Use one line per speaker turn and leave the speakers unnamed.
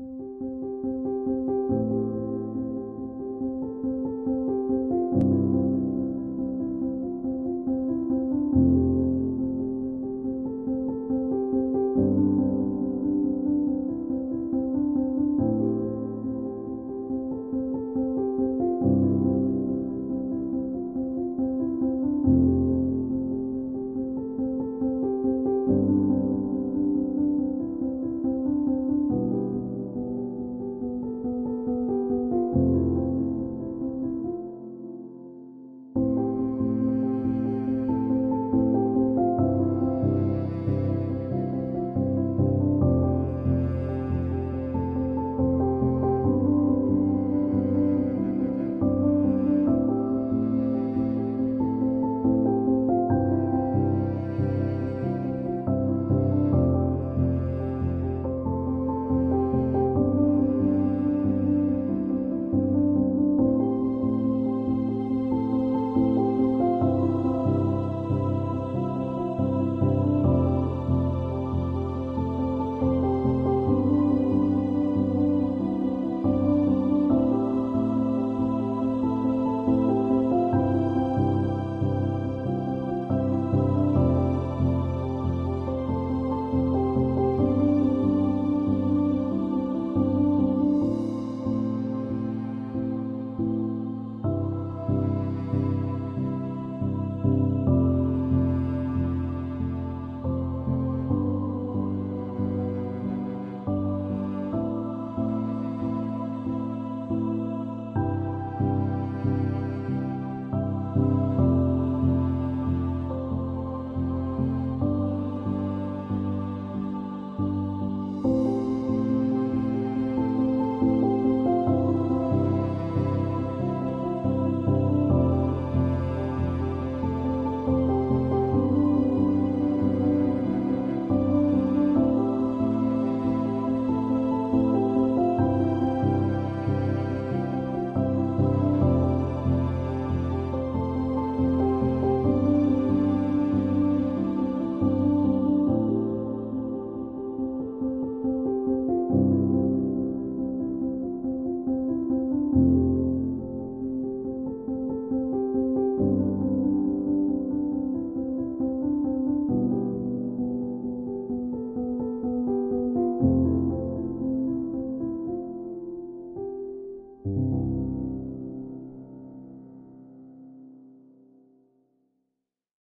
you you